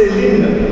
Céline